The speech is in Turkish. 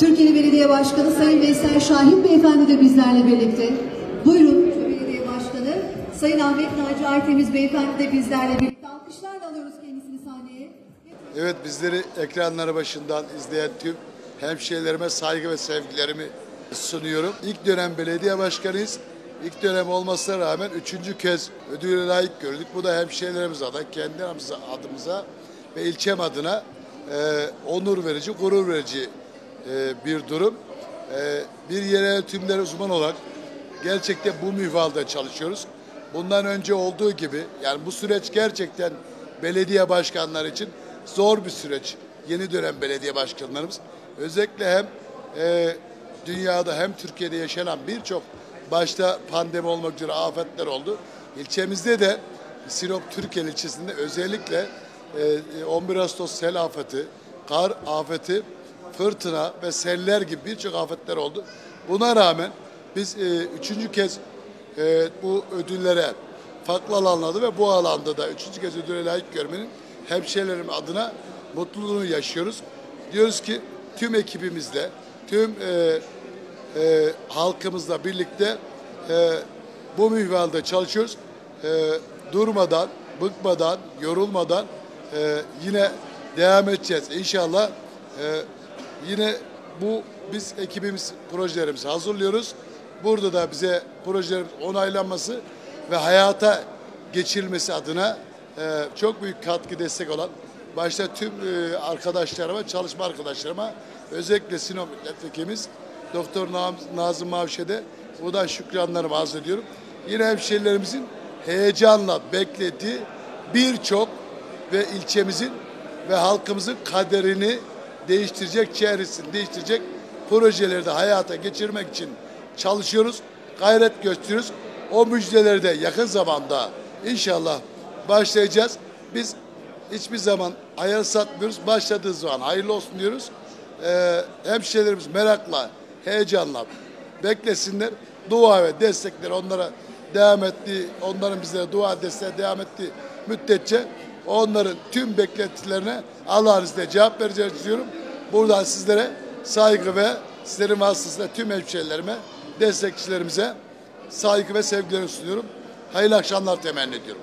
Türkiye Belediye Başkanı Sayın Veysel Şahin Beyefendi de bizlerle birlikte. Buyurun Belediye Başkanı Sayın Ahmet Naci Artemiz Beyefendi de bizlerle birlikte. Alkışlarla alıyoruz kendisini sahneye. Evet bizleri ekranları başından izleyen tüm hemşehrilerime saygı ve sevgilerimi sunuyorum. İlk dönem belediye başkanıyız. İlk dönem olmasına rağmen üçüncü kez ödüle layık gördük. Bu da hemşehrilerimiz adına, kendi adımıza ve ilçem adına e, onur verici, gurur verici e, bir durum. E, bir yerel tümler uzman olarak gerçekten bu mühvalda çalışıyoruz. Bundan önce olduğu gibi yani bu süreç gerçekten belediye başkanları için zor bir süreç. Yeni dönem belediye başkanlarımız özellikle hem e, dünyada hem Türkiye'de yaşanan birçok başta pandemi olmak üzere afetler oldu. İlçemizde de Sinop Türkiye ilçesinde özellikle e, 11 Ağustos sel afeti, kar afeti, fırtına ve seller gibi birçok afetler oldu. Buna rağmen biz e, üçüncü kez e, bu ödüllere farklı alanlarda ve bu alanda da üçüncü kez ödüle layık görmenin hemşehrilerim adına mutluluğunu yaşıyoruz. Diyoruz ki tüm ekibimizle, tüm e, e, halkımızla birlikte e, bu minvalde çalışıyoruz. E, durmadan, bıkmadan, yorulmadan e, yine devam edeceğiz. İnşallah e, yine bu biz ekibimiz projelerimizi hazırlıyoruz. Burada da bize projelerin onaylanması ve hayata geçirilmesi adına e, çok büyük katkı destek olan başta tüm e, arkadaşlarıma, çalışma arkadaşlarıma özellikle Sinop milletvekilimiz Doktor Nazım Mavşe'de buradan şükranlarımı arz ediyorum. Yine hemşehrilerimizin heyecanla beklediği birçok ve ilçemizin ve halkımızın kaderini değiştirecek, çehresini değiştirecek projeleri de hayata geçirmek için çalışıyoruz, gayret gösteriyoruz. O müjdeleri de yakın zamanda inşallah başlayacağız. Biz hiçbir zaman ayar satmıyoruz. Başladığı zaman hayırlı olsun diyoruz. Ee, hemşehrilerimiz merakla, heyecanla beklesinler. Dua ve destekleri onlara devam etti. Onların bizlere dua desteği devam etti müddetçe onların tüm beklentilerine Allah'ın izniyle cevap vereceğiz diyorum. Buradan sizlere saygı ve sizlerin vasıtasıyla tüm hemşehrilerime, destekçilerimize saygı ve sevgilerimi sunuyorum. Hayırlı akşamlar temenni ediyorum.